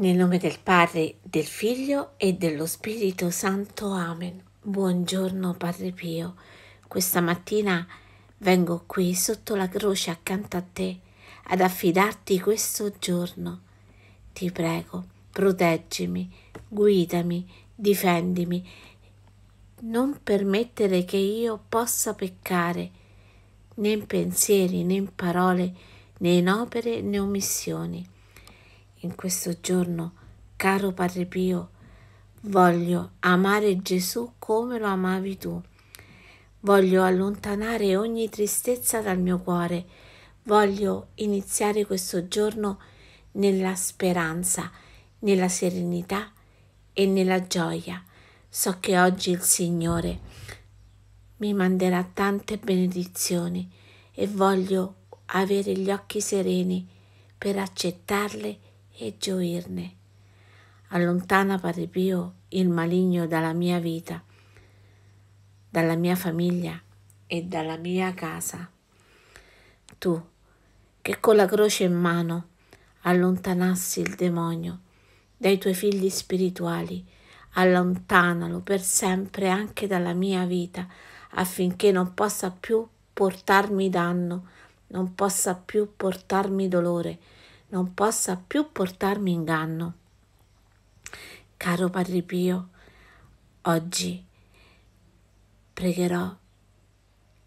Nel nome del Padre, del Figlio e dello Spirito Santo. Amen. Buongiorno Padre Pio. Questa mattina vengo qui sotto la croce accanto a te ad affidarti questo giorno. Ti prego, proteggimi, guidami, difendimi. Non permettere che io possa peccare né in pensieri, né in parole, né in opere, né omissioni in questo giorno, caro Padre Pio, voglio amare Gesù come lo amavi tu. Voglio allontanare ogni tristezza dal mio cuore. Voglio iniziare questo giorno nella speranza, nella serenità e nella gioia. So che oggi il Signore mi manderà tante benedizioni e voglio avere gli occhi sereni per accettarle e gioirne. Allontana, Padre Pio, il maligno dalla mia vita, dalla mia famiglia e dalla mia casa. Tu, che con la croce in mano allontanassi il demonio dai tuoi figli spirituali, allontanalo per sempre anche dalla mia vita, affinché non possa più portarmi danno, non possa più portarmi dolore, non possa più portarmi inganno. Caro Padre Pio, oggi pregherò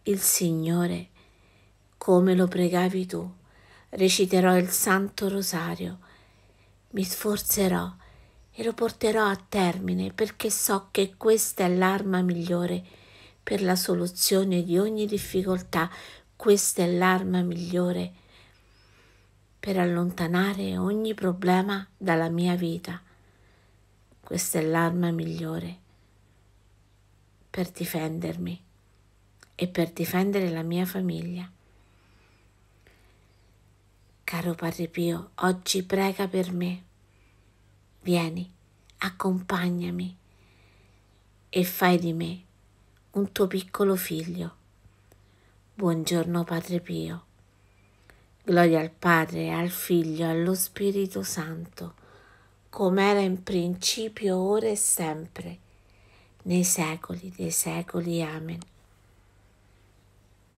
il Signore come lo pregavi tu, reciterò il Santo Rosario, mi sforzerò e lo porterò a termine perché so che questa è l'arma migliore per la soluzione di ogni difficoltà, questa è l'arma migliore per allontanare ogni problema dalla mia vita. Questa è l'arma migliore per difendermi e per difendere la mia famiglia. Caro Padre Pio, oggi prega per me. Vieni, accompagnami e fai di me un tuo piccolo figlio. Buongiorno Padre Pio. Gloria al Padre, al Figlio allo Spirito Santo, come era in principio, ora e sempre, nei secoli dei secoli. Amen.